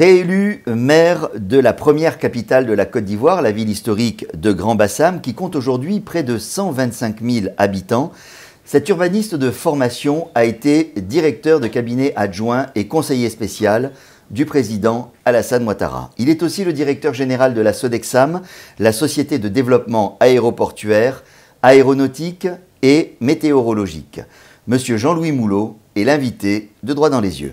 Réélu maire de la première capitale de la Côte d'Ivoire, la ville historique de Grand Bassam, qui compte aujourd'hui près de 125 000 habitants, cet urbaniste de formation a été directeur de cabinet adjoint et conseiller spécial du président Alassane Ouattara. Il est aussi le directeur général de la Sodexam, la société de développement aéroportuaire, aéronautique et météorologique. Monsieur Jean-Louis Moulot est l'invité de Droit dans les yeux.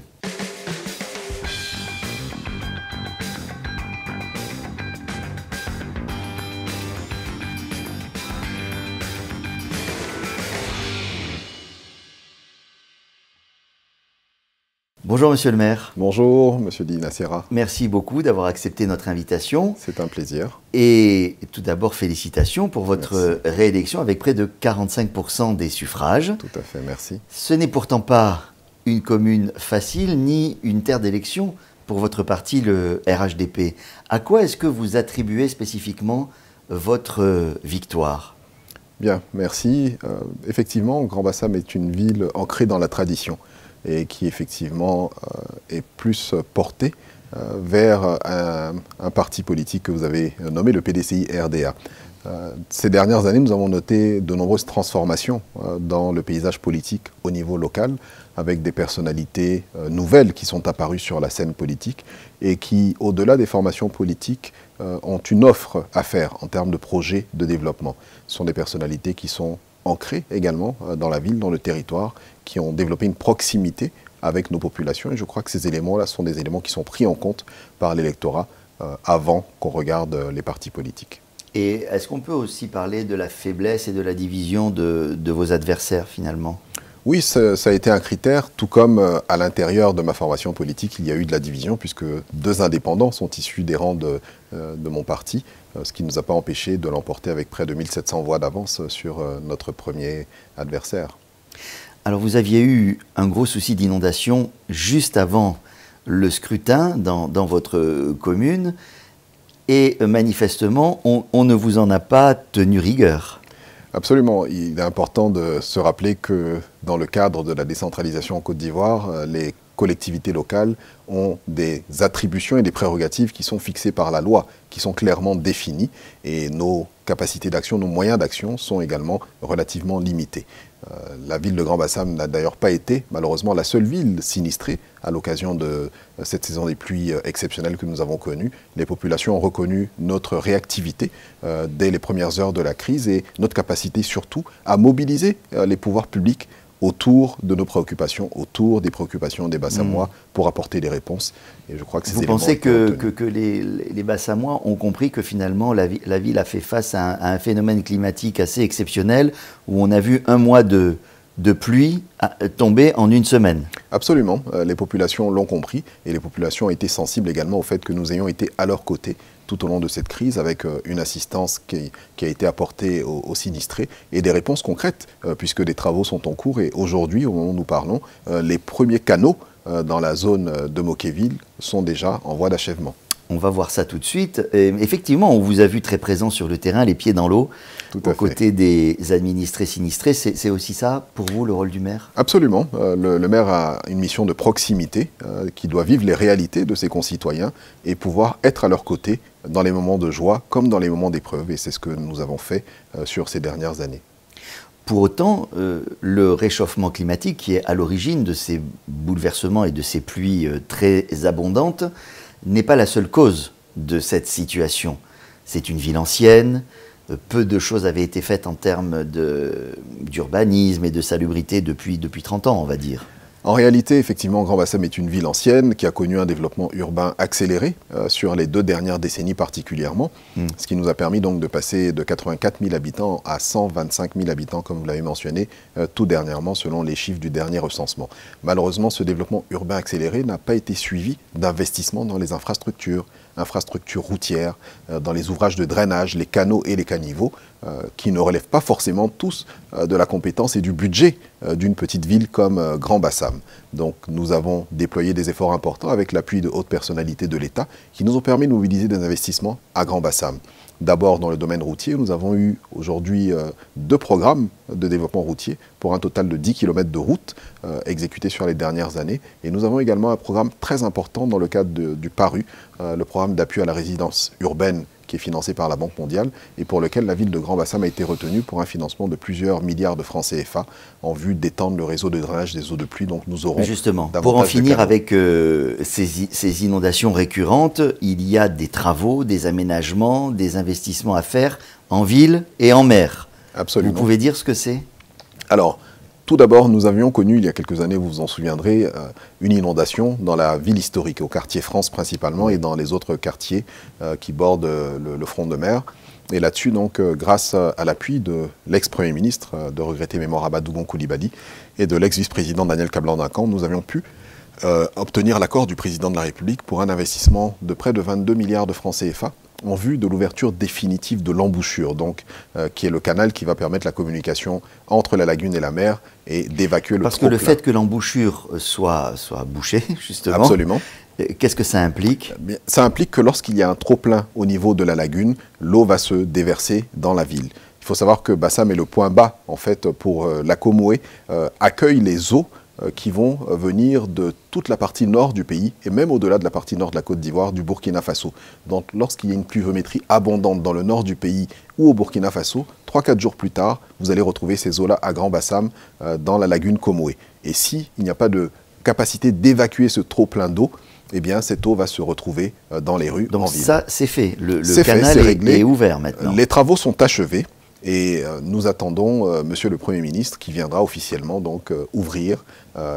Bonjour Monsieur le maire. Bonjour Monsieur Di Nacera. Merci beaucoup d'avoir accepté notre invitation. C'est un plaisir. Et tout d'abord, félicitations pour votre réélection avec près de 45% des suffrages. Tout à fait, merci. Ce n'est pourtant pas une commune facile ni une terre d'élection pour votre parti, le RHDP. À quoi est-ce que vous attribuez spécifiquement votre victoire? Bien, merci. Euh, effectivement, Grand Bassam est une ville ancrée dans la tradition et qui effectivement euh, est plus porté euh, vers un, parti politique que vous avez nommé le PDCI RDA. Euh, ces dernières années, nous avons noté de nombreuses transformations dans le paysage politique au niveau local, avec des personnalités nouvelles qui sont apparues sur la scène politique et qui, au-delà des formations politiques, ont une offre à faire en termes de projets de développement. Ce sont des personnalités qui sont ancrés également euh, dans la ville, dans le territoire, qui ont développé une proximité avec nos populations. Et je crois que ces éléments-là sont des éléments qui sont pris en compte par l'électorat euh, avant qu'on regarde euh, les partis politiques. Et est-ce qu'on peut aussi parler de la faiblesse et de la division de, vos adversaires finalement? Oui, ça, a été un critère, tout comme à l'intérieur de ma formation politique, il y a eu de la division, puisque deux indépendants sont issus des rangs de, de mon parti, ce qui ne nous a pas empêché de l'emporter avec près de 1700 voix d'avance sur euh, notre premier adversaire. Alors vous aviez eu un gros souci d'inondation juste avant le scrutin dans, votre commune et euh, manifestement on, ne vous en a pas tenu rigueur. Absolument. Il est important de se rappeler que dans le cadre de la décentralisation en Côte d'Ivoire, les collectivités locales ont des attributions et des prérogatives qui sont fixées par la loi, qui sont clairement définies, et nos capacités d'action, nos moyens d'action sont également relativement limités. Euh, la ville de Grand Bassam n'a d'ailleurs pas été, malheureusement, la seule ville sinistrée à l'occasion de euh, cette saison des pluies euh, exceptionnelles que nous avons connues. Les populations ont reconnu notre réactivité dès les premières heures de la crise et notre capacité surtout à mobiliser les pouvoirs publics autour de nos préoccupations, autour des préoccupations des Bassamois mm. pour apporter des réponses. Et je crois que Vous pensez que, que, les, les, Bassamois ont compris que finalement la, la ville a fait face à un, phénomène climatique assez exceptionnel où on a vu un mois de, de pluie tomber en une semaine? Absolument. Euh, les populations l'ont compris et les populations ont été sensibles également au fait que nous ayons été à leur côté tout au long de cette crise avec euh, une assistance qui, a été apportée aux, sinistrés et des réponses concrètes euh, puisque des travaux sont en cours et aujourd'hui, au moment où nous parlons, euh, les premiers canaux dans la zone de Moquéville sont déjà en voie d'achèvement. On va voir ça tout de suite. effectivement, on vous a vu très présent sur le terrain, les pieds dans l'eau, aux côtés des administrés sinistrés. C'est aussi ça, pour vous, le rôle du maire? Absolument. Euh, le, maire a une mission de proximité euh, qui doit vivre les réalités de ses concitoyens et pouvoir être à leur côté dans les moments de joie comme dans les moments d'épreuve. Et c'est ce que nous avons fait euh, sur ces dernières années. Pour autant, le réchauffement climatique qui est à l'origine de ces bouleversements et de ces pluies très abondantes, n'est pas la seule cause de cette situation. C'est une ville ancienne, peu de choses avaient été faites en termes d'urbanisme et de salubrité depuis, depuis 30 ans, on va dire. En réalité, effectivement, Grand Bassam est une ville ancienne qui a connu un développement urbain accéléré euh, sur les deux dernières décennies particulièrement, hmm. ce qui nous a permis donc de passer de 84 000 habitants à 125 000 habitants, comme vous l'avez mentionné, euh, tout dernièrement, selon les chiffres du dernier recensement. Malheureusement, ce développement urbain accéléré n'a pas été suivi d'investissements dans les infrastructures, infrastructures routières, euh, dans les ouvrages de drainage, les canaux et les caniveaux, euh, qui ne relèvent pas forcément tous euh, de la compétence et du budget d'une petite ville comme Grand Bassam. Donc nous avons déployé des efforts importants avec l'appui de hautes personnalités de l'État qui nous ont permis de mobiliser des investissements à Grand Bassam. D'abord dans le domaine routier. Nous avons eu aujourd'hui deux programmes de développement routier pour un total de 10 km de route exécutés sur les dernières années. Et nous avons également un programme très important dans le cadre du PARU, le programme d'appui à la résidence urbaine qui est financé par la Banque mondiale et pour lequel la ville de Grand Bassam a été retenue pour un financement de plusieurs milliards de francs CFA en vue d'étendre le réseau de drainage des eaux de pluie. Donc nous aurons justement pour en finir avec euh, ces, inondations récurrentes, il y a des travaux, des aménagements, des investissements à faire en ville et en mer. Absolument. Vous pouvez dire ce que c'est? Alors, tout d'abord, nous avions connu il y a quelques années, vous vous en souviendrez, euh, une inondation dans la ville historique, au quartier France principalement, et dans les autres quartiers euh, qui bordent euh, le, front de mer. Et là-dessus, donc, grâce à l'appui de l'ex-premier ministre, de regretter mémoire Abadougon Koulibaly, et de l'ex-vice-président Daniel Kablan-Duncan, nous avions pu obtenir l'accord du président de la République pour un investissement de près de 22 milliards de francs CFA en vue de l'ouverture définitive de l'embouchure, donc euh, qui est le canal qui va permettre la communication entre la lagune et la mer et d'évacuer le Parce que le fait que l'embouchure soit, soit bouchée, justement, Absolument. Euh, qu'est-ce que ça implique? Eh Ça implique que lorsqu'il y a un trop-plein au niveau de la lagune, l'eau va se déverser dans la ville. Il faut savoir que Bassam est le point bas, en fait, pour euh, la Comoé, accueille les eaux euh, qui vont euh, venir de toute la partie nord du pays et même au-delà de la partie nord de la Côte d'Ivoire, du Burkina Faso. Donc lorsqu'il y a une pluviométrie abondante dans le nord du pays ou au Burkina Faso, 3-4 jours plus tard, vous allez retrouver ces eaux-là à Grand Bassam euh, dans la lagune Comoé. Et s'il n'y a pas de capacité d'évacuer ce trop plein d'eau, eh bien, cette eau va se retrouver dans les rues Donc en ville. ça, c'est fait. Le, canal est, est, ouvert maintenant. Les travaux sont achevés. Et euh, nous attendons euh, Monsieur le Premier ministre qui viendra officiellement donc euh, ouvrir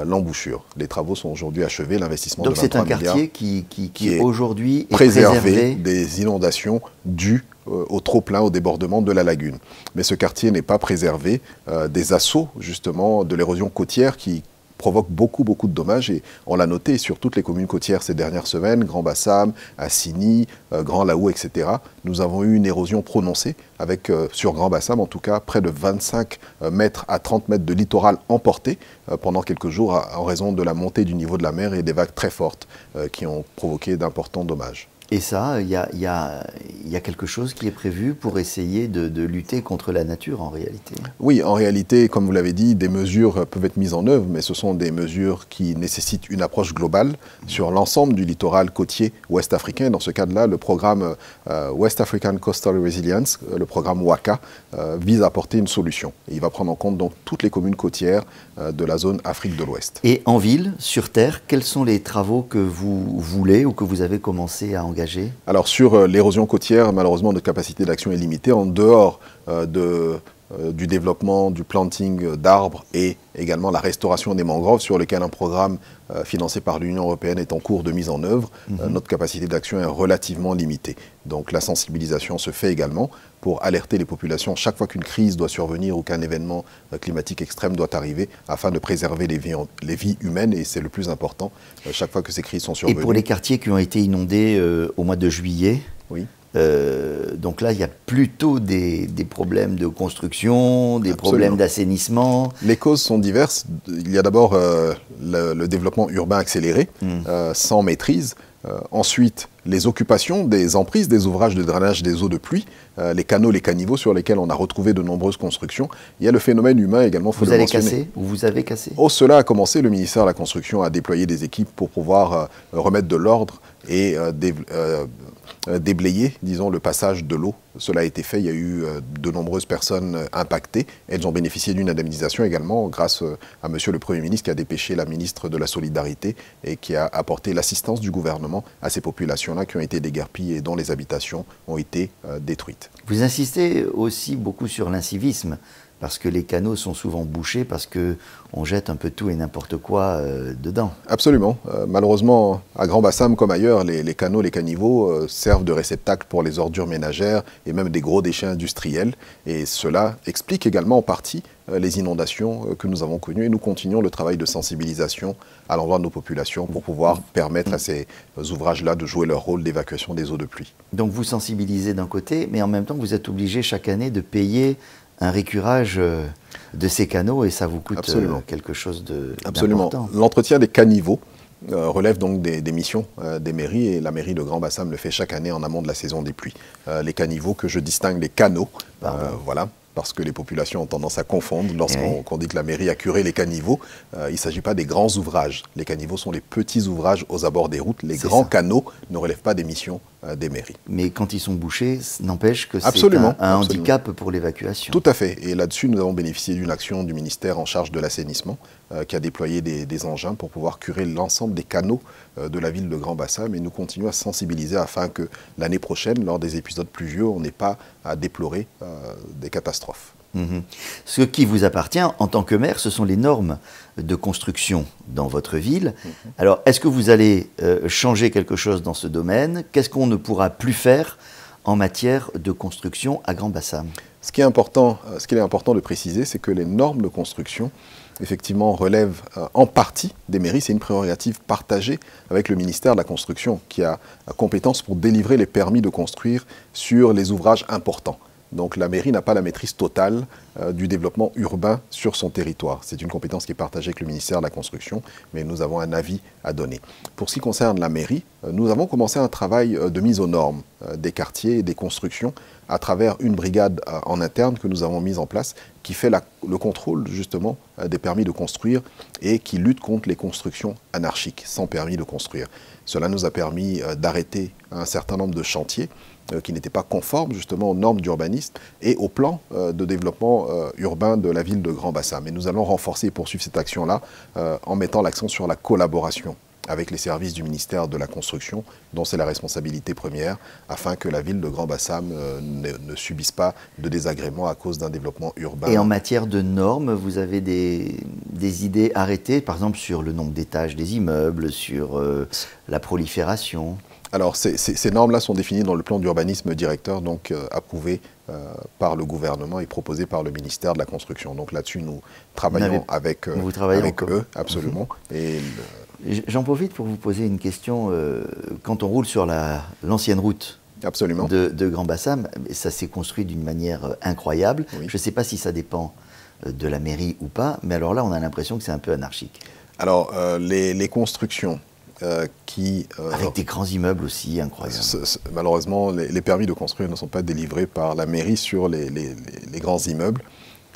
l'embouchure. Les travaux sont aujourd'hui achevés, l'investissement de 23 milliards. Donc c'est un quartier qui, qui, est aujourd'hui préservé, des inondations dues au trop-plein, au débordement de la lagune. Mais ce quartier n'est pas préservé des assauts justement de l'érosion côtière qui provoque beaucoup, beaucoup de dommages. Et on l'a noté sur toutes les communes côtières ces dernières semaines, Grand Bassam, Assini, euh, Grand Laou, etc. Nous avons eu une érosion prononcée avec, euh, sur Grand Bassam, en tout cas, près de 25 euh, mètres à 30 mètres de littoral emporté pendant quelques jours en raison de la montée du niveau de la mer et des vagues très fortes qui ont provoqué d'importants dommages. Et ça, il y a, quelque chose qui est prévu pour essayer de, lutter contre la nature en réalité Oui, en réalité, comme vous l'avez dit, des mesures peuvent être mises en œuvre, mais ce sont des mesures qui nécessitent une approche globale sur l'ensemble du littoral côtier ouest africain. Dans ce cadre-là, le programme euh, West African Coastal Resilience, euh, le programme WACA, euh, vise à apporter une solution. Et il va prendre en compte donc toutes les communes côtières de la zone Afrique de l'Ouest. Et en ville, sur Terre, quels sont les travaux que vous voulez ou que vous avez commencé à engager alors sur euh, l'érosion côtière, malheureusement, notre capacité d'action est limitée. En dehors euh, de, euh, du développement, du planting d'arbres et également la restauration des mangroves, sur lequel un programme financé par l'Union européenne est en cours de mise en œuvre, mhm. notre capacité d'action est relativement limitée. Donc la sensibilisation se fait également pour alerter les populations chaque fois qu'une crise doit survenir ou qu'un événement climatique extrême doit arriver, afin de préserver les vies, les vies humaines, et c'est le plus important, chaque fois que ces crises sont survenues. Et pour les quartiers qui ont été inondés au mois de juillet, oui. Euh, donc là, il y a plutôt des, problèmes de construction, des problèmes d'assainissement. Les causes sont diverses. Il y a d'abord euh, le, développement urbain accéléré, hmm. euh, sans maîtrise. ensuite, les occupations des emprises des ouvrages de drainage des eaux de pluie, les canaux, les caniveaux sur lesquels on a retrouvé de nombreuses constructions. Il y a le phénomène humain également, faut vous allez casser ou vous avez cassé? Oh, cela a commencé. Le ministère de la Construction a déployé des équipes pour pouvoir remettre de l'ordre et euh, déblayer, disons, le passage de l'eau. Cela a été fait, il y a eu euh, de nombreuses personnes euh, impactées. Elles ont bénéficié d'une indemnisation également grâce à Monsieur le Premier ministre qui a dépêché la ministre de la Solidarité et qui a apporté l'assistance du gouvernement à ces qui ont été déguerpies et dont les habitations ont été détruites. Vous insistez aussi beaucoup sur l'incivisme parce que les canaux sont souvent bouchés, parce qu'on jette un peu tout et n'importe quoi euh, dedans. Absolument. Euh, malheureusement, à Grand Bassam comme ailleurs, les, canaux, les caniveaux euh, servent de réceptacle pour les ordures ménagères et même des gros déchets industriels. Et cela explique également en partie les inondations que nous avons connues. Et nous continuons le travail de sensibilisation à l'endroit de nos populations pour pouvoir permettre à ces ouvrages-là de jouer leur rôle d'évacuation des eaux de pluie. Donc vous sensibilisez d'un côté, mais en même temps vous êtes obligé chaque année de payer un récurage euh, de ces canaux et ça vous coûte euh, quelque chose de Absolument. L'entretien des caniveaux relève donc des, missions des mairies et la mairie de Grand Bassam le fait chaque année en amont de la saison des pluies. les caniveaux que je distingue des canaux, voilà, parce que les populations ont tendance à confondre lorsqu'on dit que la mairie a curé les caniveaux. Euh, il ne s'agit pas des grands ouvrages. Les caniveaux sont les petits ouvrages aux abords des routes. Les grands canaux ne relèvent pas des missions euh, des mairies. Mais quand ils sont bouchés, n'empêche que c'est un, un handicap pour l'évacuation. Tout à fait. Et là-dessus, nous avons bénéficié d'une action du ministère en charge de l'assainissement euh, qui a déployé des, engins pour pouvoir curer l'ensemble des canaux de la ville de Grand Bassin. Mais nous continuons à sensibiliser afin que l'année prochaine, lors des épisodes pluvieux, on n'ait pas à déplorer des catastrophes. Mhm. Ce qui vous appartient en tant que maire, ce sont les normes de construction dans votre ville. Mhm. Alors, est-ce que vous allez euh, changer quelque chose dans ce domaine? Qu'est-ce qu'on ne pourra plus faire en matière de construction à Grand Bassam? Ce qui, est important, euh, ce qu'il est important de préciser, c'est que les normes de construction, effectivement, relèvent euh, en partie des mairies. C'est une prérogative partagée avec le ministère de la Construction, qui a compétence pour délivrer les permis de construire sur les ouvrages importants. Donc la mairie n'a pas la maîtrise totale euh, du développement urbain sur son territoire. C'est une compétence qui est partagée avec le ministère de la Construction, mais nous avons un avis à donner. Pour ce qui concerne la mairie, euh, nous avons commencé un travail euh, de mise aux normes des quartiers et des constructions à travers une brigade en interne que nous avons mise en place qui fait le contrôle justement des permis de construire et qui lutte contre les constructions anarchiques sans permis de construire. Cela nous a permis d'arrêter un certain nombre de chantiers euh, qui n'étaient pas conformes justement aux normes d'urbanisme et au plan euh, de développement euh, urbain de la ville de Grand Bassin. Mais nous allons renforcer et poursuivre cette action-là en mettant l'accent sur la collaboration avec les services du ministère de la Construction, dont c'est la responsabilité première, afin que la ville de Grand Bassam ne, subisse pas de désagréments à cause d'un développement urbain. Et en matière de normes, vous avez des, idées arrêtées, par exemple sur le nombre d'étages des immeubles, sur la prolifération? Alors, ces, normes-là sont définies dans le plan d'urbanisme directeur, donc euh, approuvé euh, par le gouvernement et proposé par le ministère de la Construction. Donc là-dessus, nous travaillons avec, euh, avec eux, absolument. Mhm. J'en profite pour vous poser une question. quand on roule sur l'ancienne route absolument. De, Grand Bassam, ça s'est construit d'une manière incroyable. Je ne sais pas si ça dépend de la mairie ou pas, mais alors là, on a l'impression que c'est un peu anarchique. Alors, les constructions euh, qui... Euh, Avec des grands immeubles aussi, incroyables. malheureusement, les, permis de construire ne sont pas délivrés par la mairie sur les, grands immeubles.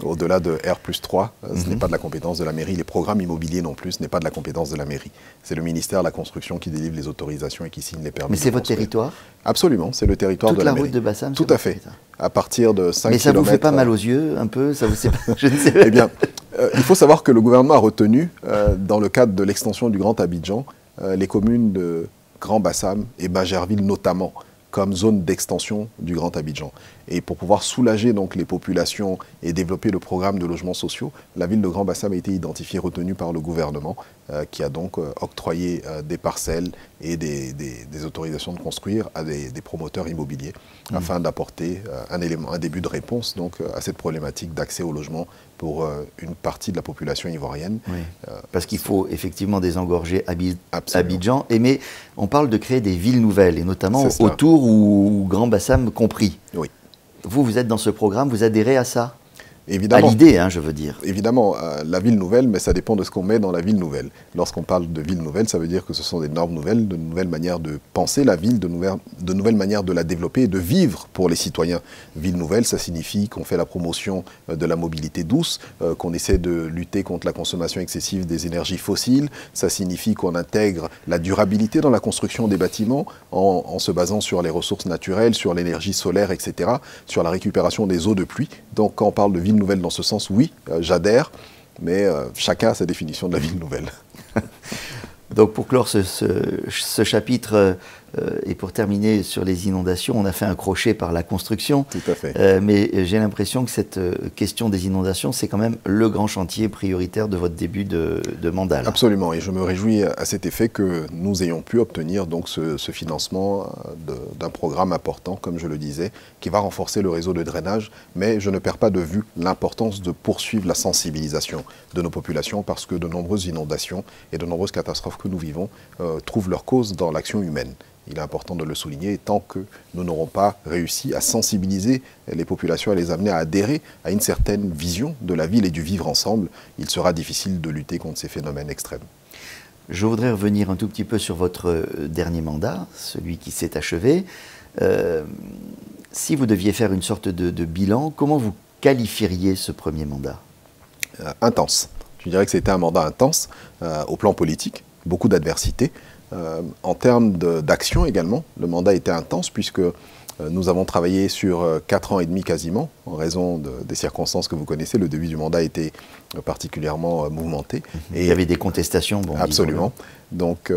Au-delà de R plus 3, euh, ce n'est mhm. pas de la compétence de la mairie. Les programmes immobiliers non plus, ce n'est pas de la compétence de la mairie. C'est le ministère de la Construction qui délivre les autorisations et qui signe les permis. Mais c'est votre territoire? Absolument, c'est le territoire de la, la route de Bassam Tout à fait. À partir de 5 Mais ça ne vous fait pas mal aux yeux, un peu? Ça vous... Je ne sais pas. Eh bien, il faut savoir que le gouvernement a retenu, dans le cadre de l'extension du Grand Abidjan, euh, les communes de Grand Bassam et Bagerville notamment comme zone d'extension du Grand Abidjan. Et pour pouvoir soulager donc les populations et développer le programme de logements sociaux, la ville de Grand Bassam a été identifiée, retenue par le gouvernement, qui a donc euh, octroyé des parcelles et des, autorisations de construire à des, promoteurs immobiliers, mmh. afin d'apporter un élément, un début de réponse donc à cette problématique d'accès au logement pour euh, une partie de la population ivoirienne. Euh, Parce qu'il faut effectivement désengorger Abidjan. Et mais on parle de créer des villes nouvelles, et notamment autour ou Grand Bassam compris. Oui. Vous, vous êtes dans ce programme, vous adhérez à ça? Évidemment. À l'idée, hein, je veux dire. Évidemment, euh, la ville nouvelle, mais ça dépend de ce qu'on met dans la ville nouvelle. Lorsqu'on parle de ville nouvelle, ça veut dire que ce sont des normes nouvelles, de nouvelles manières de penser la ville, de, nouvelles, de nouvelles manières de la développer et de vivre pour les citoyens. Ville nouvelle, ça signifie qu'on fait la promotion euh, de la mobilité douce, euh, qu'on essaie de lutter contre la consommation excessive des énergies fossiles. Ça signifie qu'on intègre la durabilité dans la construction des bâtiments en, en se basant sur les ressources naturelles, sur l'énergie solaire, etc., sur la récupération des eaux de pluie. Donc, quand on parle de ville nouvelle dans ce sens, oui, euh, j'adhère, mais euh, chacun a sa définition de la ville nouvelle. Donc pour clore ce, chapitre euh, et pour terminer sur les inondations, on a fait un crochet par la construction. Tout à fait. Euh, mais j'ai l'impression que cette euh, question des inondations, c'est quand même le grand chantier prioritaire de votre début de, mandat. Absolument. Et je me réjouis à cet effet que nous ayons pu obtenir donc ce, financement d'un programme important, comme je le disais, qui va renforcer le réseau de drainage. Mais je ne perds pas de vue l'importance de poursuivre la sensibilisation de nos populations parce que de nombreuses inondations et de nombreuses catastrophes que nous vivons trouvent leur cause dans l'action humaine. Il est important de le souligner, tant que nous n'aurons pas réussi à sensibiliser les populations, à les amener à adhérer à une certaine vision de la ville et du vivre ensemble, il sera difficile de lutter contre ces phénomènes extrêmes. Je voudrais revenir un tout petit peu sur votre dernier mandat, celui qui s'est achevé. si vous deviez faire une sorte de, bilan, comment vous qualifieriez ce premier mandat? Intense. Je dirais que c'était un mandat intense au plan politique, beaucoup d'adversité. En termes d'action également, le mandat était intense puisque euh, nous avons travaillé sur 4 euh, ans et demi quasiment, en raison des circonstances que vous connaissez. Le début du mandat était euh, particulièrement mouvementé. Et il y avait des contestations. Bon, absolument. Donc,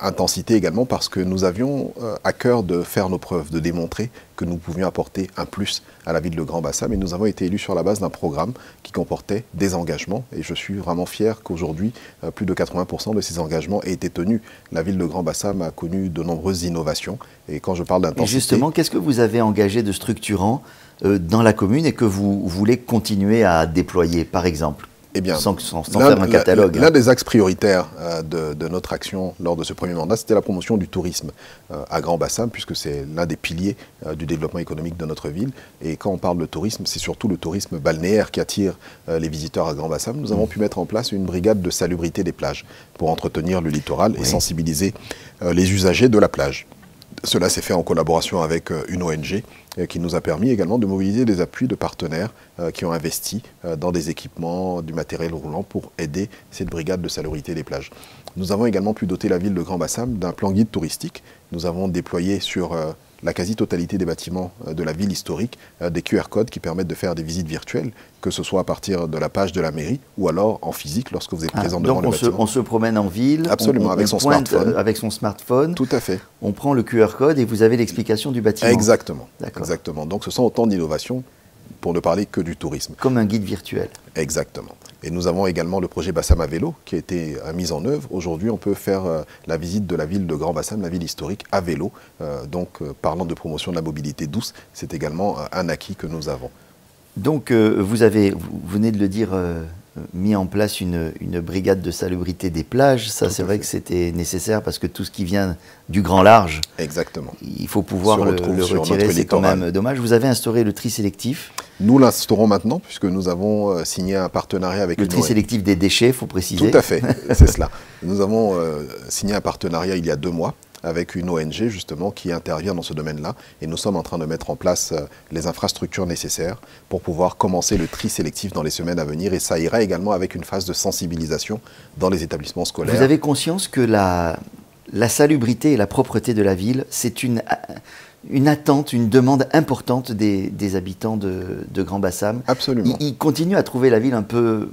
intensité également parce que nous avions à cœur de faire nos preuves, de démontrer que nous pouvions apporter un plus à la ville de Grand Bassam. Et nous avons été élus sur la base d'un programme qui comportait des engagements. Et je suis vraiment fier qu'aujourd'hui, plus de 80% de ces engagements aient été tenus. La ville de Grand Bassam a connu de nombreuses innovations. Et quand je parle d'intensité... Justement, qu'est-ce que vous avez engagé de structurant euh, dans la commune et que vous voulez continuer à déployer, par exemple eh bien, sans, faire un catalogue. L'un des axes prioritaires euh, de, notre action lors de ce premier mandat, c'était la promotion du tourisme euh, à Grand Bassin, puisque c'est l'un des piliers du développement économique de notre ville. Et quand on parle de tourisme, c'est surtout le tourisme balnéaire qui attire les visiteurs à Grand Bassin. Nous avons pu mettre en place une brigade de salubrité des plages pour entretenir le littoral et sensibiliser les usagers de la plage. Cela s'est fait en collaboration avec euh, une ONG euh, qui nous a permis également de mobiliser des appuis de partenaires euh, qui ont investi dans des équipements, du matériel roulant pour aider cette brigade de salubrité des plages. Nous avons également pu doter la ville de Grand Bassam d'un plan guide touristique. Nous avons déployé sur la quasi-totalité des bâtiments euh, de la ville historique euh, des QR codes qui permettent de faire des visites virtuelles, que ce soit à partir de la page de la mairie ou alors en physique lorsque vous êtes ah, présent devant le bâtiment. Donc on se promène en ville, Absolument, avec son smartphone. Euh, avec son smartphone. Tout à fait. On prend le QR code et vous avez l'explication du bâtiment. Exactement. Exactement. Donc ce sont autant d'innovations pour ne parler que du tourisme. Comme un guide virtuel. Exactement. Et nous avons également le projet Bassam à vélo qui a été euh, mis en œuvre. Aujourd'hui, on peut faire euh, la visite de la ville de Grand Bassam, la ville historique, à vélo. Euh, donc, parlant de promotion de la mobilité douce, c'est également un acquis que nous avons. Donc, vous avez, vous venez de le dire, mis en place une, brigade de salubrité des plages. Ça, c'est vrai que c'était nécessaire parce que tout ce qui vient du grand large, Exactement. il faut pouvoir le, retirer. C'est quand même dommage. Vous avez instauré le tri sélectif. Nous l'instaurons maintenant puisque nous avons euh, signé un partenariat avec le tri sélectif des déchets, il faut préciser. Tout à fait, c'est cela. Nous avons euh, signé un partenariat il y a deux mois avec une ONG justement qui intervient dans ce domaine-là. Et nous sommes en train de mettre en place euh, les infrastructures nécessaires pour pouvoir commencer le tri sélectif dans les semaines à venir. Et ça ira également avec une phase de sensibilisation dans les établissements scolaires. Vous avez conscience que la, la salubrité et la propreté de la ville, c'est une, une attente, une demande importante des, habitants de, Grand Bassam. Absolument. ils continuent à trouver la ville un peu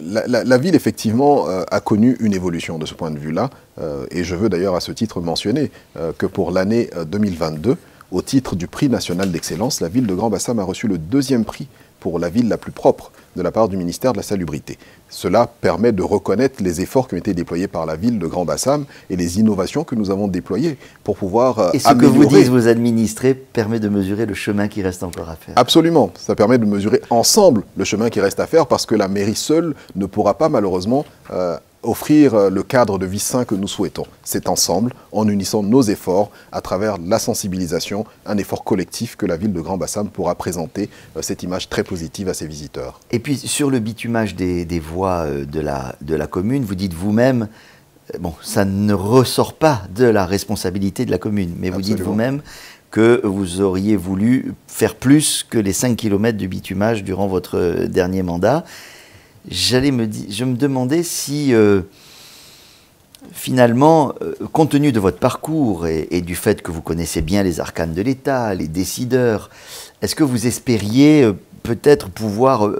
la, ville, effectivement, euh, a connu une évolution de ce point de vue-là. Euh, et je veux d'ailleurs à ce titre mentionner euh, que pour l'année 2022, au titre du prix national d'excellence, la ville de Grand Bassam a reçu le deuxième prix pour la ville la plus propre de la part du ministère de la Salubrité. Cela permet de reconnaître les efforts qui ont été déployés par la ville de Grand Bassam et les innovations que nous avons déployées pour pouvoir euh, Et ce que vous disent vos administrés permet de mesurer le chemin qui reste encore à faire. Absolument. Ça permet de mesurer ensemble le chemin qui reste à faire parce que la mairie seule ne pourra pas malheureusement euh, offrir euh, le cadre de vie sain que nous souhaitons. C'est ensemble, en unissant nos efforts à travers la sensibilisation, un effort collectif que la ville de Grand Bassam pourra présenter euh, cette image très positive à ses visiteurs. Et puis sur le bitumage des, voies euh, de la, de la commune, vous dites vous-même, bon, ça ne ressort pas de la responsabilité de la commune, mais vous dites vous-même que vous auriez voulu faire plus que les 5 km de bitumage durant votre dernier mandat j'allais me je me demandais si euh, finalement, euh, compte tenu de votre parcours et, du fait que vous connaissez bien les arcanes de l'État, les décideurs, est-ce que vous espériez euh, peut-être pouvoir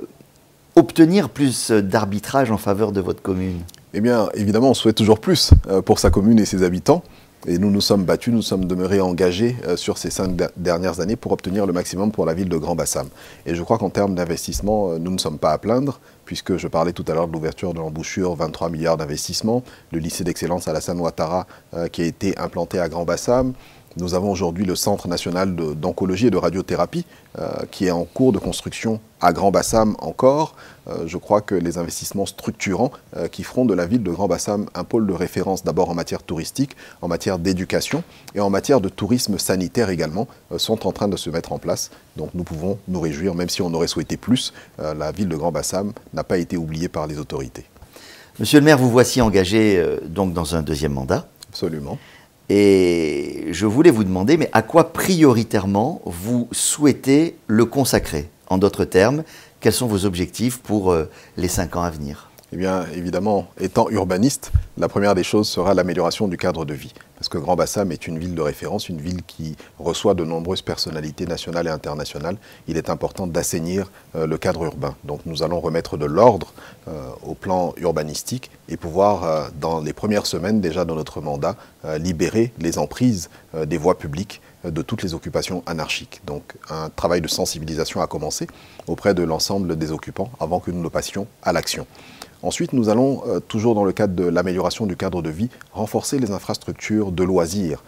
obtenir plus d'arbitrage en faveur de votre commune? Eh bien, évidemment, on souhaite toujours plus pour sa commune et ses habitants. Et nous nous sommes battus, nous sommes demeurés engagés sur ces cinq dernières années pour obtenir le maximum pour la ville de Grand Bassam. Et je crois qu'en termes d'investissement, nous ne sommes pas à plaindre puisque je parlais tout à l'heure de l'ouverture de l'embouchure, 23 milliards d'investissements, le lycée d'excellence Alassane Ouattara euh, qui a été implanté à Grand Bassam. Nous avons aujourd'hui le Centre national d'oncologie et de radiothérapie euh, qui est en cours de construction à Grand Bassam encore. Euh, je crois que les investissements structurants qui feront de la ville de Grand Bassam un pôle de référence d'abord en matière touristique, en matière d'éducation et en matière de tourisme sanitaire également sont en train de se mettre en place. Donc nous pouvons nous réjouir, même si on aurait souhaité plus, la ville de Grand Bassam n'a pas été oubliée par les autorités. Monsieur le maire, vous voici engagé euh, donc dans un deuxième mandat. Absolument. Et je voulais vous demander, mais à quoi prioritairement vous souhaitez le consacrer? En d'autres termes, quels sont vos objectifs pour euh, les cinq ans à venir? Eh bien, évidemment, étant urbaniste, la première des choses sera l'amélioration du cadre de vie. Parce que Grand Bassam est une ville de référence, une ville qui reçoit de nombreuses personnalités nationales et internationales. Il est important d'assainir euh, le cadre urbain. Donc nous allons remettre de l'ordre euh, au plan urbanistique et pouvoir, euh, dans les premières semaines déjà de notre mandat, libérer les emprises des voies publiques de toutes les occupations anarchiques. Donc un travail de sensibilisation a commencé auprès de l'ensemble des occupants avant que nous ne passions à l'action. Ensuite, nous allons, euh, toujours dans le cadre de l'amélioration du cadre de vie, renforcer les infrastructures de loisirs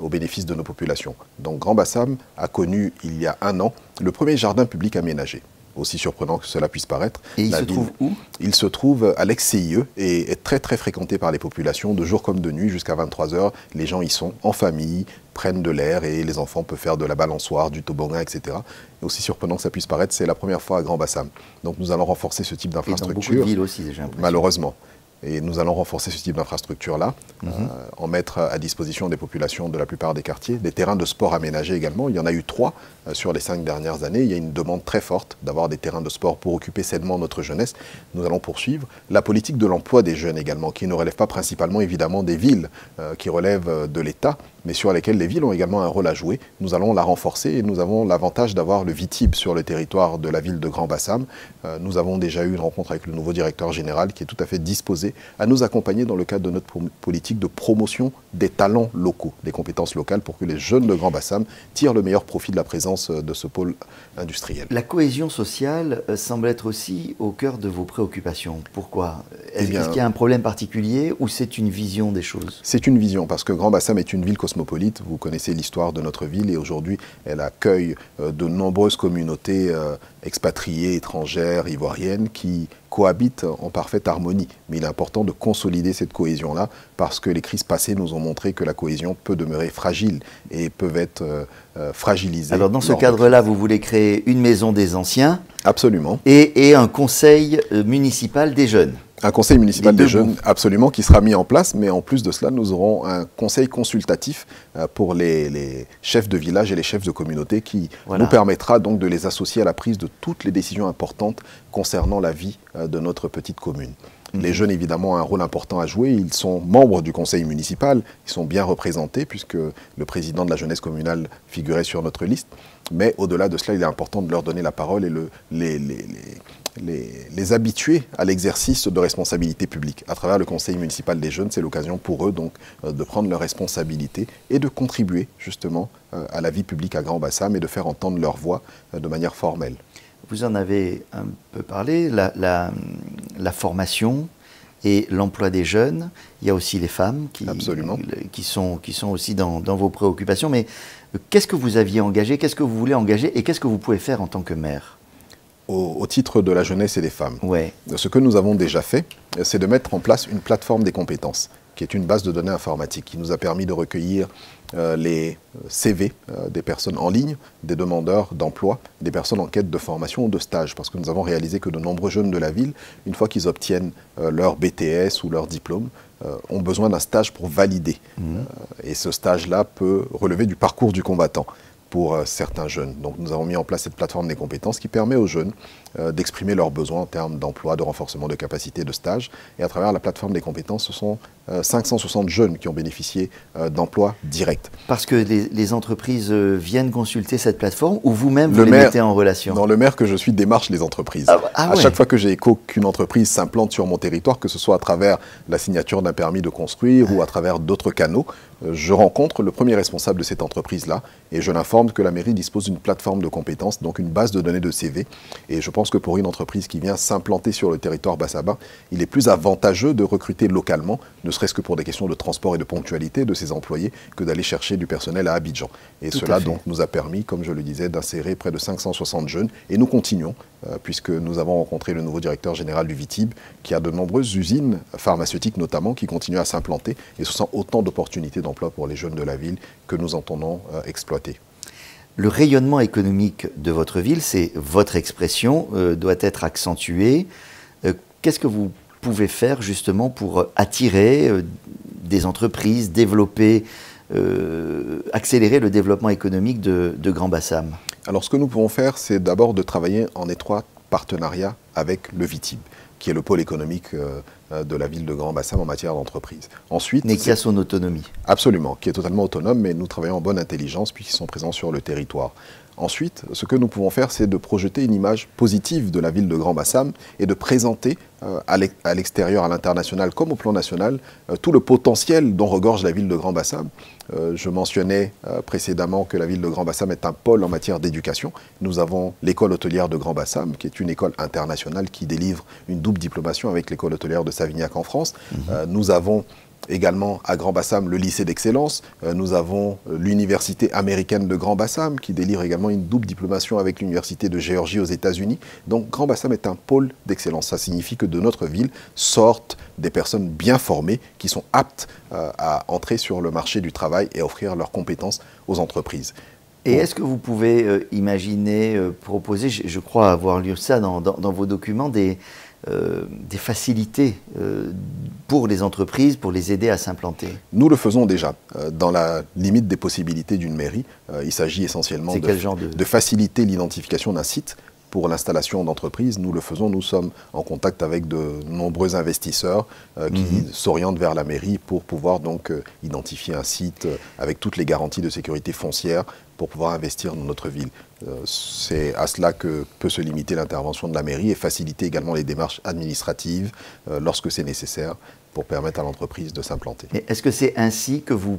au bénéfice de nos populations. Donc Grand Bassam a connu il y a un an le premier jardin public aménagé aussi surprenant que cela puisse paraître. Et il se trouve où? Il se trouve à l'ex-CIE et est très très fréquenté par les populations, de jour comme de nuit, jusqu'à 23h. Les gens y sont en famille, prennent de l'air et les enfants peuvent faire de la balançoire, du toboggan, etc. Et aussi surprenant que ça puisse paraître, c'est la première fois à Grand Bassam. Donc nous allons renforcer ce type d'infrastructure. beaucoup de villes aussi, déjà. Malheureusement. Et nous allons renforcer ce type d'infrastructure-là, mhm. euh, en mettre à disposition des populations de la plupart des quartiers, des terrains de sport aménagés également. Il y en a eu trois euh, sur les cinq dernières années. Il y a une demande très forte d'avoir des terrains de sport pour occuper sainement notre jeunesse. Nous allons poursuivre. La politique de l'emploi des jeunes également, qui ne relève pas principalement évidemment des villes, euh, qui relève de l'État, mais sur lesquelles les villes ont également un rôle à jouer. Nous allons la renforcer et nous avons l'avantage d'avoir le VITIB sur le territoire de la ville de Grand Bassam. Euh, nous avons déjà eu une rencontre avec le nouveau directeur général qui est tout à fait disposé à nous accompagner dans le cadre de notre politique de promotion des talents locaux, des compétences locales pour que les jeunes de Grand Bassam tirent le meilleur profit de la présence euh, de ce pôle industriel. La cohésion sociale euh, semble être aussi au cœur de vos préoccupations. Pourquoi? Eh Est-ce qu'il y a un problème particulier ou c'est une vision des choses? C'est une vision parce que Grand Bassam est une ville cosmopolite vous connaissez l'histoire de notre ville et aujourd'hui, elle accueille euh, de nombreuses communautés euh, expatriées, étrangères, ivoiriennes qui cohabitent en parfaite harmonie. Mais il est important de consolider cette cohésion-là parce que les crises passées nous ont montré que la cohésion peut demeurer fragile et peut être euh, fragilisée. Alors dans ce cadre-là, vous voulez créer une maison des anciens Absolument. et un conseil municipal des jeunes un conseil municipal des, jeunes, absolument, qui sera mis en place, mais en plus de cela, nous aurons un conseil consultatif euh, pour les, chefs de village et les chefs de communauté qui nous permettra donc de les associer à la prise de toutes les décisions importantes concernant la vie euh, de notre petite commune. Mhm. Les jeunes, évidemment, ont un rôle important à jouer. Ils sont membres du conseil municipal, ils sont bien représentés puisque le président de la jeunesse communale figurait sur notre liste. Mais au-delà de cela, il est important de leur donner la parole et le, les, les, les, habituer à l'exercice de responsabilités publiques. À travers le conseil municipal des jeunes, c'est l'occasion pour eux donc euh, de prendre leurs responsabilités et de contribuer justement euh, à la vie publique à Grand Bassam et de faire entendre leur voix euh, de manière formelle. Vous en avez un peu parlé, la, formation et l'emploi des jeunes. Il y a aussi les femmes qui, qui, sont, qui sont aussi dans, dans vos préoccupations. Mais qu'est-ce que vous aviez engagé Qu'est-ce que vous voulez engager Et qu'est-ce que vous pouvez faire en tant que maire? Au, titre de la jeunesse et des femmes. Ouais. Ce que nous avons déjà fait, c'est de mettre en place une plateforme des compétences, qui est une base de données informatique, qui nous a permis de recueillir euh, les CV euh, des personnes en ligne, des demandeurs d'emploi, des personnes en quête de formation ou de stage, parce que nous avons réalisé que de nombreux jeunes de la ville, une fois qu'ils obtiennent euh, leur BTS ou leur diplôme, ont besoin d'un stage pour valider. Mmh. et ce stage-là peut relever du parcours du combattant pour euh, certains jeunes. Donc nous avons mis en place cette plateforme des compétences qui permet aux jeunes euh, d'exprimer leurs besoins en termes d'emploi, de renforcement de capacité, de stage. Et à travers la plateforme des compétences, ce sont 560 euh, jeunes qui ont bénéficié d'emplois directs. Parce que les, entreprises viennent consulter cette plateforme ou vous-même vous, les mettez en relation? Dans le maire que je suis démarche les entreprises. Ah, ah à chaque fois que j'ai écho qu'une entreprise s'implante sur mon territoire, que ce soit à travers la signature d'un permis de construire ou à travers d'autres canaux, je rencontre le premier responsable de cette entreprise-là et je l'informe que la mairie dispose d'une plateforme de compétences, donc une base de données de CV. Et je pense que pour une entreprise qui vient s'implanter sur le territoire bassabin, il est plus avantageux de recruter localement, ne serait-ce que pour des questions de transport et de ponctualité de ses employés, que d'aller chercher du personnel à Abidjan. Et cela donc nous a permis, comme je le disais, d'insérer près de 560 jeunes. Et nous continuons, euh, puisque nous avons rencontré le nouveau directeur général du VITIB, qui a de nombreuses usines pharmaceutiques notamment, qui continuent à s'implanter. Et ce sont autant d'opportunités emploi pour les jeunes de la ville que nous entendons euh, exploiter. Le rayonnement économique de votre ville, c'est votre expression, euh, doit être accentué. Qu'est-ce que vous pouvez faire justement pour attirer des entreprises, développer, accélérer le développement économique de, de Grand Bassam Alors ce que nous pouvons faire, c'est d'abord de travailler en étroit partenariat avec le VITIB qui est le pôle économique euh, euh, de la ville de Grand Bassam en matière d'entreprise. Ensuite, mais qui a son autonomie. Absolument, qui est totalement autonome, mais nous travaillons en bonne intelligence puisqu'ils sont présents sur le territoire. Ensuite, ce que nous pouvons faire, c'est de projeter une image positive de la ville de Grand Bassam et de présenter euh, à l'extérieur, à l'international comme au plan national, euh, tout le potentiel dont regorge la ville de Grand Bassam. Euh, je mentionnais précédemment que la ville de Grand Bassam est un pôle en matière d'éducation. Nous avons l'école hôtelière de Grand Bassam, qui est une école internationale qui délivre une double diplomation avec l'école hôtelière de Savignac en France. Mhm. nous avons également à Grand Bassam le lycée d'excellence. Euh, nous avons euh, l'université américaine de Grand Bassam qui délivre également une double diplomation avec l'université de Géorgie aux États-Unis. Donc Grand Bassam est un pôle d'excellence. Ça signifie que de notre ville sortent des personnes bien formées qui sont aptes euh, à entrer sur le marché du travail et offrir leurs compétences aux entreprises. Et est-ce que vous pouvez imaginer, proposer, je, crois avoir lu ça dans vos documents, des, euh, des facilités euh, pour les entreprises, pour les aider à s'implanter Nous le faisons déjà, euh, dans la limite des possibilités d'une mairie. il s'agit essentiellement de, de... faciliter l'identification d'un site pour l'installation d'entreprises. Nous le faisons, nous sommes en contact avec de nombreux investisseurs qui mhm. s'orientent vers la mairie pour pouvoir donc identifier un site avec toutes les garanties de sécurité foncière pour pouvoir investir dans notre ville. Euh, c'est à cela que peut se limiter l'intervention de la mairie et faciliter également les démarches administratives euh, lorsque c'est nécessaire pour permettre à l'entreprise de s'implanter. Est-ce que c'est ainsi que vous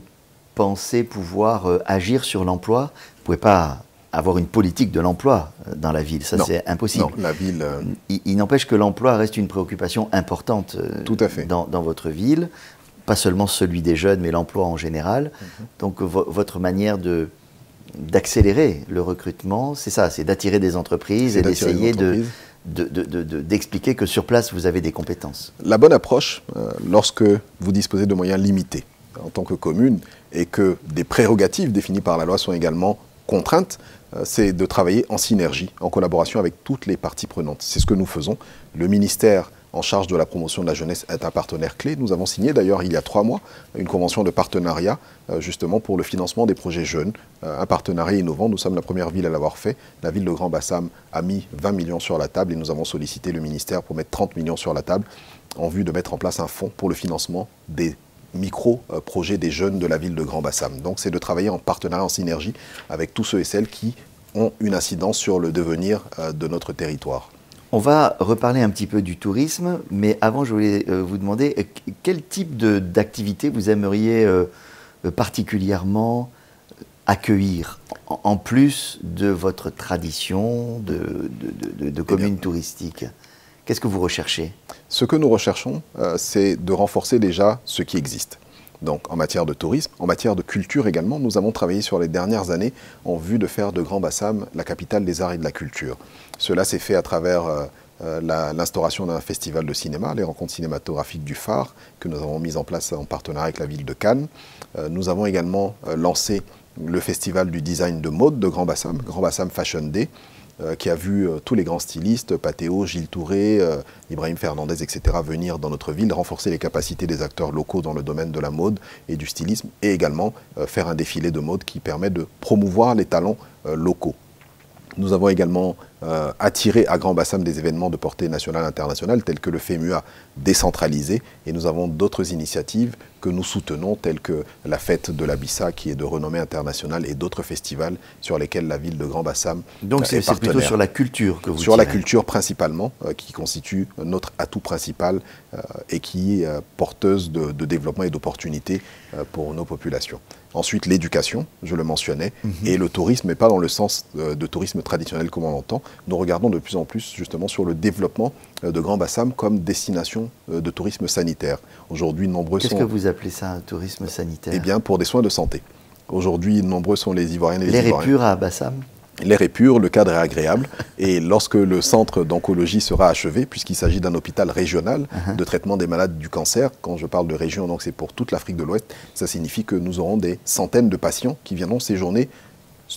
pensez pouvoir euh, agir sur l'emploi? Vous ne pouvez pas avoir une politique de l'emploi dans la ville, ça c'est impossible. Non, la ville. Il, n'empêche que l'emploi reste une préoccupation importante Tout à fait. Dans, votre ville, pas seulement celui des jeunes, mais l'emploi en général. Mhm. Donc votre manière de, d'accélérer le recrutement, c'est ça, c'est d'attirer des entreprises et d'essayer de, d'expliquer que sur place, vous avez des compétences. La bonne approche, euh, lorsque vous disposez de moyens limités en tant que commune et que des prérogatives définies par la loi sont également contraintes, euh, c'est de travailler en synergie, en collaboration avec toutes les parties prenantes. C'est ce que nous faisons. Le ministère en charge de la promotion de la jeunesse est un partenaire clé. Nous avons signé d'ailleurs il y a trois mois une convention de partenariat euh, justement pour le financement des projets jeunes, euh, un partenariat innovant. Nous sommes la première ville à l'avoir fait. La ville de Grand Bassam a mis 20 millions sur la table et nous avons sollicité le ministère pour mettre 30 millions sur la table en vue de mettre en place un fonds pour le financement des micro-projets des jeunes de la ville de Grand Bassam. Donc c'est de travailler en partenariat, en synergie avec tous ceux et celles qui ont une incidence sur le devenir euh, de notre territoire. On va reparler un petit peu du tourisme, mais avant, je voulais euh, vous demander euh, quel type d'activité vous aimeriez particulièrement accueillir, en plus de votre tradition de, de, de, commune eh touristique? Qu'est-ce que vous recherchez? Ce que nous recherchons, c'est de renforcer déjà ce qui existe donc en matière de tourisme, en matière de culture également. Nous avons travaillé sur les dernières années en vue de faire de Grand Bassam la capitale des arts et de la culture. Cela s'est fait à travers euh, euh, l'instauration d'un festival de cinéma, les rencontres cinématographiques du phare, que nous avons mis en place en partenariat avec la ville de Cannes. Euh, nous avons également lancé le festival du design de mode de Grand Bassam, Grand Bassam Fashion Day, euh, qui a vu euh, tous les grands stylistes, Patéo, Gilles Touré, euh, Ibrahim Fernandez, etc., venir dans notre ville, renforcer les capacités des acteurs locaux dans le domaine de la mode et du stylisme, et également faire un défilé de mode qui permet de promouvoir les talents locaux. Nous avons également euh, attiré à Grand Bassam des événements de portée nationale et internationale tels que le FEMUA décentralisé. Et nous avons d'autres initiatives que nous soutenons telles que la fête de l'Abissa qui est de renommée internationale et d'autres festivals sur lesquels la ville de Grand Bassam Donc c'est plutôt sur la culture que vous Sur la culture principalement euh, qui constitue notre atout principal euh, et qui est porteuse de, de, développement et d'opportunités pour nos populations. Ensuite, l'éducation, je le mentionnais, mhm. et le tourisme, mais pas dans le sens de tourisme traditionnel comme on l'entend. Nous regardons de plus en plus justement sur le développement euh, de Grand Bassam comme destination euh, de tourisme sanitaire. Aujourd'hui, nombreux sont... Qu'est-ce que vous appelez ça, un tourisme sanitaire? Eh bien, pour des soins de santé. Aujourd'hui, nombreux sont les Ivoiriens et les L'air est pur à Bassam? L'air est pur, le cadre est agréable. Et lorsque le centre d'oncologie sera achevé, puisqu'il s'agit d'un hôpital régional uh-huh. de traitement des malades du cancer, quand je parle de région, donc c'est pour toute l'Afrique de l'Ouest, ça signifie que nous aurons des centaines de patients qui viendront séjourner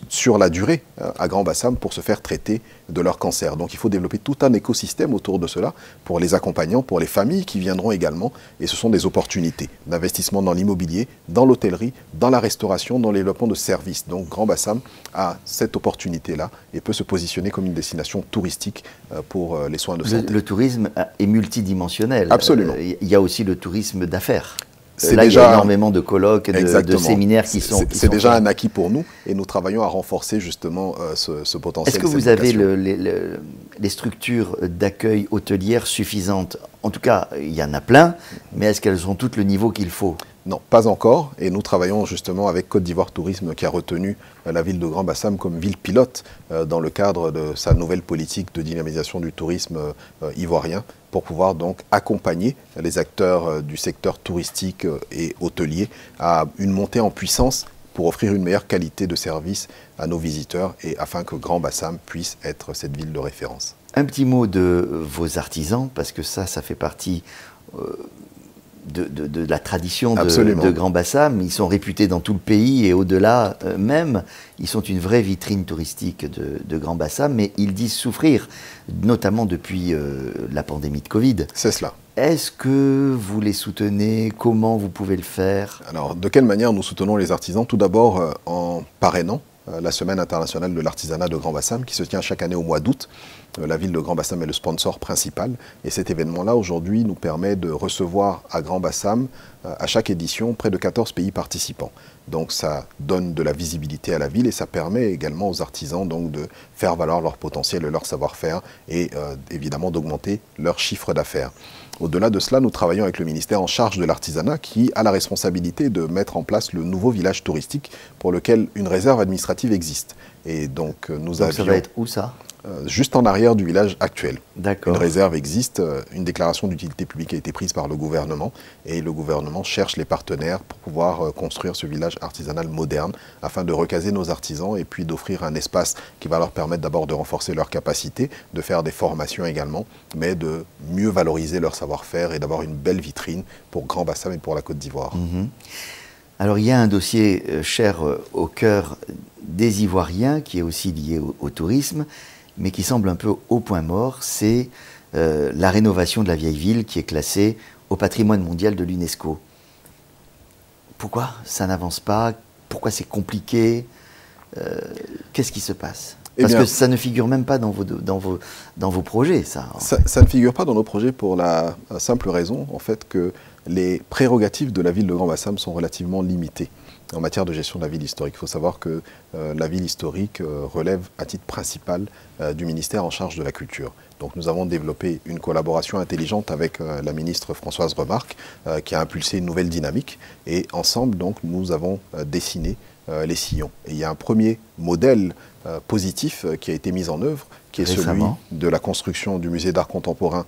sur la durée à Grand Bassam pour se faire traiter de leur cancer. Donc il faut développer tout un écosystème autour de cela pour les accompagnants, pour les familles qui viendront également. Et ce sont des opportunités d'investissement dans l'immobilier, dans l'hôtellerie, dans la restauration, dans le développement de services. Donc Grand Bassam a cette opportunité-là et peut se positionner comme une destination touristique euh, pour euh, les soins de santé. Le, tourisme est multidimensionnel. Absolument. Euh, il y a aussi le tourisme d'affaires. C'est déjà il y a énormément de, colloques, de, de séminaires qui sont. C'est déjà un acquis pour nous et nous travaillons à renforcer justement ce, ce, potentiel. Est-ce que vous avez le, les structures d'accueil hôtelières suffisantes? En tout cas, il y en a plein, mais est-ce qu'elles ont toutes le niveau qu'il faut? Non, pas encore. Et nous travaillons justement avec Côte d'Ivoire Tourisme qui a retenu euh, la ville de Grand Bassam comme ville pilote euh, dans le cadre de sa nouvelle politique de dynamisation du tourisme euh, ivoirien pour pouvoir donc accompagner les acteurs du secteur touristique et hôtelier à une montée en puissance pour offrir une meilleure qualité de service à nos visiteurs et afin que Grand Bassam puisse être cette ville de référence. Un petit mot de vos artisans, parce que ça, ça fait partie de, la tradition de, Grand Bassam. Ils sont réputés dans tout le pays et au-delà euh, même. Ils sont une vraie vitrine touristique de, Grand Bassam, mais ils disent souffrir, notamment depuis euh, la pandémie de Covid. C'est cela. Est-ce que vous les soutenez? Comment vous pouvez le faire? Alors, de quelle manière nous soutenons les artisans? Tout d'abord euh, en parrainant la Semaine internationale de l'artisanat de Grand Bassam, qui se tient chaque année au mois d'août. Euh, la ville de Grand Bassam est le sponsor principal. Et cet événement-là, aujourd'hui, nous permet de recevoir à Grand Bassam, euh, à chaque édition, près de 14 pays participants. Donc ça donne de la visibilité à la ville et ça permet également aux artisans de faire valoir leur potentiel et leur savoir-faire et euh, évidemment d'augmenter leur chiffre d'affaires. Au-delà de cela, nous travaillons avec le ministère en charge de l'artisanat qui a la responsabilité de mettre en place le nouveau village touristique pour lequel une réserve administrative existe. Et donc nous donc Ça va être où ça? Euh, juste en arrière du village actuel. Une réserve existe, euh, une déclaration d'utilité publique a été prise par le gouvernement et le gouvernement cherche les partenaires pour pouvoir euh, construire ce village artisanal moderne afin de recaser nos artisans et puis d'offrir un espace qui va leur permettre d'abord de renforcer leurs capacités, de faire des formations également, mais de mieux valoriser leur savoir-faire et d'avoir une belle vitrine pour Grand Bassam et pour la Côte d'Ivoire. Mhm. Alors il y a un dossier cher au cœur des Ivoiriens qui est aussi lié au tourisme mais qui semble un peu au point mort, c'est euh, la rénovation de la vieille ville qui est classée au patrimoine mondial de l'UNESCO. Pourquoi ça n'avance pas? Pourquoi c'est compliqué? Euh, Qu'est-ce qui se passe? Eh Parce que ça ne figure même pas dans vos, dans vos, dans vos projets, ça, ça. ne figure pas dans nos projets pour la simple raison, en fait, que les prérogatives de la ville de Grand Bassam sont relativement limitées en matière de gestion de la ville historique. Il faut savoir que euh, la ville historique euh, relève à titre principal euh, du ministère en charge de la culture. Donc nous avons développé une collaboration intelligente avec la ministre Françoise Remarque qui a impulsé une nouvelle dynamique et ensemble donc nous avons dessiné les sillons. Et il y a un premier modèle positif qui a été mis en œuvre qui est celui de la construction du musée d'art contemporain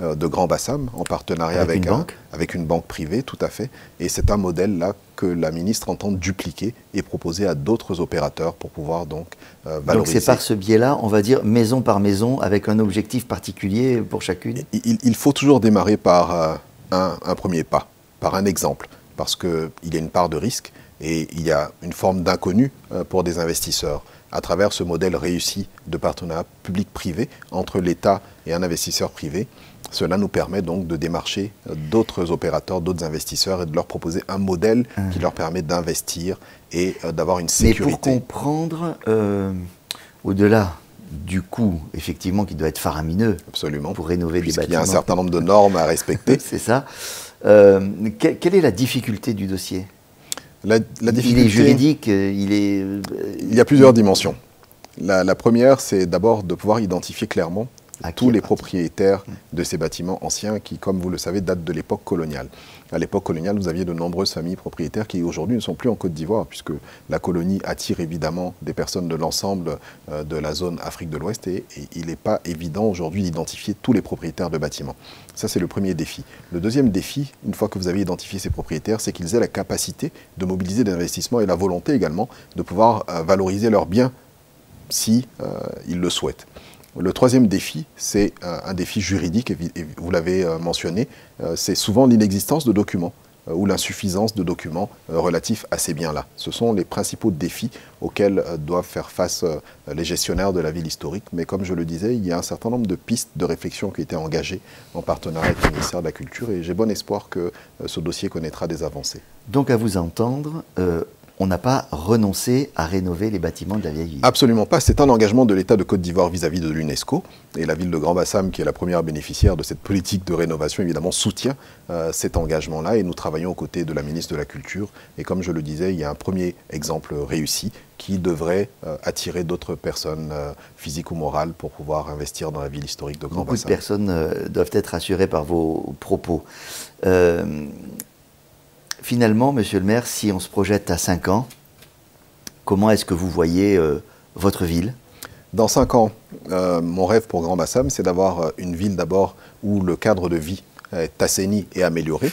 de Grand Bassam en partenariat avec, avec, une banque privée, tout à fait. Et c'est un modèle-là que la ministre entend dupliquer et proposer à d'autres opérateurs pour pouvoir donc euh, valoriser. Donc c'est par ce biais-là, on va dire maison par maison, avec un objectif particulier pour chacune il, faut toujours démarrer par euh, un, un, premier pas, par un exemple, parce qu'il y a une part de risque et il y a une forme d'inconnu pour des investisseurs à travers ce modèle réussi de partenariat public-privé entre l'État et un investisseur privé. Cela nous permet donc de démarcher d'autres opérateurs, d'autres investisseurs et de leur proposer un modèle ah. qui leur permet d'investir et euh, d'avoir une sécurité. Mais pour comprendre, euh, au-delà du coût, effectivement, qui doit être faramineux Absolument. pour rénover des bâtiments. Il y a un certain nombre de normes à respecter. C'est ça. Euh, quelle est la difficulté du dossier? La, difficulté, Il est juridique, il est... Il y a plusieurs dimensions. la première, c'est d'abord de pouvoir identifier clairement tous les propriétaires de ces bâtiments anciens qui, comme vous le savez, datent de l'époque coloniale. À l'époque coloniale, vous aviez de nombreuses familles propriétaires qui aujourd'hui ne sont plus en Côte d'Ivoire, puisque la colonie attire évidemment des personnes de l'ensemble euh, de la zone Afrique de l'Ouest et, il n'est pas évident aujourd'hui d'identifier tous les propriétaires de bâtiments. Ça, c'est le premier défi. Le deuxième défi, une fois que vous avez identifié ces propriétaires, c'est qu'ils aient la capacité de mobiliser des investissements et la volonté également de pouvoir euh, valoriser leurs biens si euh, ils le souhaitent. Le troisième défi, c'est euh, un défi juridique, et vous l'avez euh, mentionné, euh, c'est souvent l'inexistence de documents ou l'insuffisance de documents relatifs à ces biens-là. Ce sont les principaux défis auxquels doivent faire face les gestionnaires de la ville historique. Mais comme je le disais, il y a un certain nombre de pistes de réflexion qui été engagées en partenariat avec le ministère de la Culture et j'ai bon espoir que ce dossier connaîtra des avancées. Donc à vous entendre, on n'a pas renoncé à rénover les bâtiments de la vieille ville. Absolument pas. C'est un engagement de l'État de Côte d'Ivoire vis-à-vis de l'UNESCO. Et la ville de Grand-Bassam, qui est la première bénéficiaire de cette politique de rénovation, évidemment, soutient euh, cet engagement-là. Et nous travaillons aux côtés de la ministre de la Culture. Et comme je le disais, il y a un premier exemple réussi qui devrait euh, attirer d'autres personnes euh, physiques ou morales pour pouvoir investir dans la ville historique de Grand-Bassam. Beaucoup de personnes doivent être assurées par vos propos. Finalement, monsieur le maire, si on se projette à 5 ans, comment est-ce que vous voyez euh, votre ville? Dans 5 ans, euh, mon rêve pour Grand Bassam, c'est d'avoir euh, une ville d'abord où le cadre de vie est assaini et amélioré.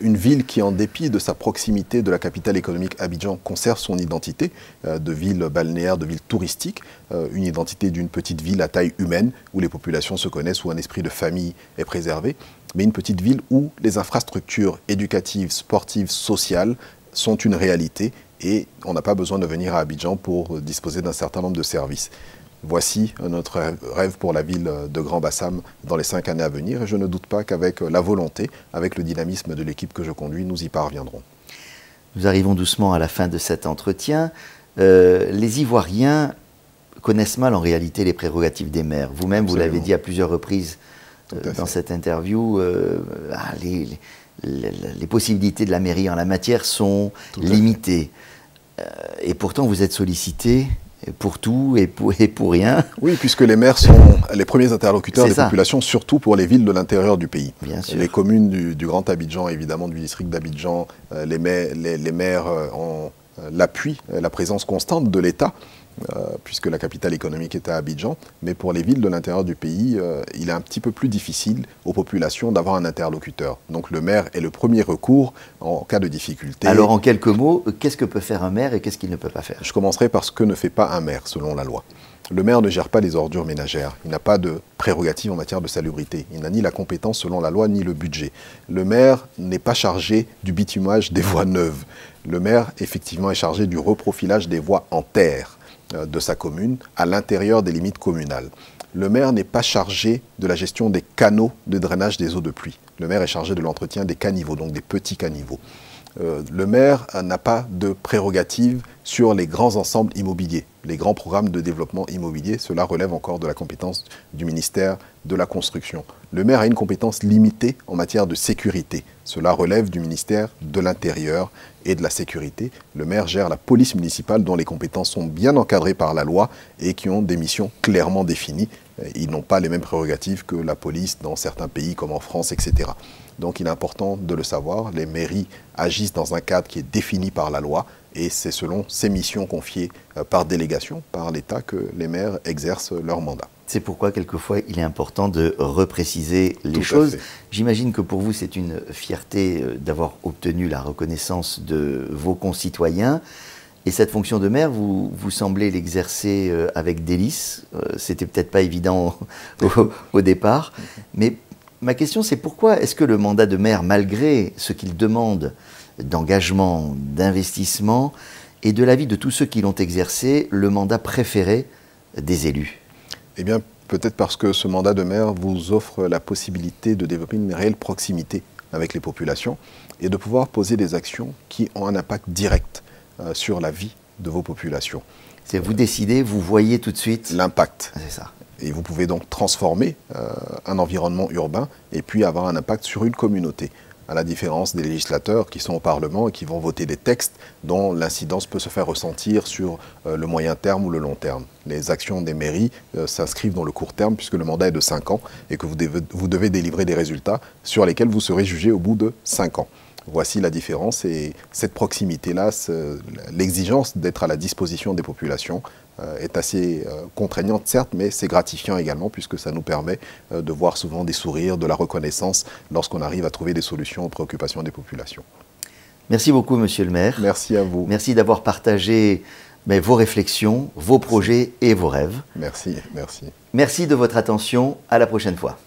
une ville qui, en dépit de sa proximité de la capitale économique Abidjan, conserve son identité de ville balnéaire, de ville touristique, une identité d'une petite ville à taille humaine où les populations se connaissent, où un esprit de famille est préservé mais une petite ville où les infrastructures éducatives, sportives, sociales sont une réalité et on n'a pas besoin de venir à Abidjan pour disposer d'un certain nombre de services. Voici notre rêve pour la ville de Grand Bassam dans les cinq années à venir et je ne doute pas qu'avec la volonté, avec le dynamisme de l'équipe que je conduis, nous y parviendrons. Nous arrivons doucement à la fin de cet entretien. Euh, les Ivoiriens connaissent mal en réalité les prérogatives des maires. Vous-même, vous l'avez dit à plusieurs reprises dans cette interview, euh, ah, les, possibilités de la mairie en la matière sont limitées. Euh, et pourtant, vous êtes sollicité pour tout et pour, et pour, rien. Oui, puisque les maires sont les premiers interlocuteurs des populations, surtout pour les villes de l'intérieur du pays. Bien sûr. Les communes du, Grand Abidjan, évidemment, du district d'Abidjan, les, maires, les maires ont l'appui, la présence constante de l'État euh, puisque la capitale économique est à Abidjan. Mais pour les villes de l'intérieur du pays, euh, il est un petit peu plus difficile aux populations d'avoir un interlocuteur. Donc le maire est le premier recours en cas de difficulté. Alors en quelques mots, qu'est-ce que peut faire un maire et qu'est-ce qu'il ne peut pas faire? Je commencerai par ce que ne fait pas un maire selon la loi. Le maire ne gère pas les ordures ménagères. Il n'a pas de prérogative en matière de salubrité. Il n'a ni la compétence selon la loi ni le budget. Le maire n'est pas chargé du bitumage des voies neuves. Le maire, effectivement, est chargé du reprofilage des voies en terre. Euh, de sa commune à l'intérieur des limites communales. Le maire n'est pas chargé de la gestion des canaux de drainage des eaux de pluie. Le maire est chargé de l'entretien des caniveaux, donc des petits caniveaux. Euh, le maire n'a pas de prérogative sur les grands ensembles immobiliers, les grands programmes de développement immobilier. Cela relève encore de la compétence du ministère de la Construction. Le maire a une compétence limitée en matière de sécurité. Cela relève du ministère de l'Intérieur et de la Sécurité. Le maire gère la police municipale dont les compétences sont bien encadrées par la loi et qui ont des missions clairement définies. Ils n'ont pas les mêmes prérogatives que la police dans certains pays comme en France, etc. Donc il est important de le savoir, les mairies agissent dans un cadre qui est défini par la loi et c'est selon ces missions confiées euh, par délégation, par l'État, que les maires exercent leur mandat. C'est pourquoi quelquefois il est important de repréciser les choses. J'imagine que pour vous c'est une fierté euh, d'avoir obtenu la reconnaissance de vos concitoyens. Et cette fonction de maire, vous, vous semblez l'exercer euh, avec délice. C'était peut-être pas évident au, au départ, mais ma question, c'est pourquoi est-ce que le mandat de maire, malgré ce qu'il demande d'engagement, d'investissement, et de l'avis de tous ceux qui l'ont exercé, le mandat préféré des élus? Eh bien, peut-être parce que ce mandat de maire vous offre la possibilité de développer une réelle proximité avec les populations et de pouvoir poser des actions qui ont un impact direct euh, sur la vie de vos populations. C'est vous décidez, vous voyez tout de suite l'impact. C'est ça. Et vous pouvez donc transformer euh, un environnement urbain et puis avoir un impact sur une communauté à la différence des législateurs qui sont au Parlement et qui vont voter des textes dont l'incidence peut se faire ressentir sur euh, le moyen terme ou le long terme. Les actions des mairies euh, s'inscrivent dans le court terme puisque le mandat est de 5 ans et que vous devez, vous devez délivrer des résultats sur lesquels vous serez jugé au bout de 5 ans. Voici la différence et cette proximité-là, l'exigence d'être à la disposition des populations est assez euh, contraignante, certes, mais c'est gratifiant également puisque ça nous permet euh, de voir souvent des sourires, de la reconnaissance lorsqu'on arrive à trouver des solutions aux préoccupations des populations. Merci beaucoup, monsieur le maire. Merci à vous. Merci d'avoir partagé vos réflexions, vos projets et vos rêves. Merci, merci. Merci de votre attention. À la prochaine fois.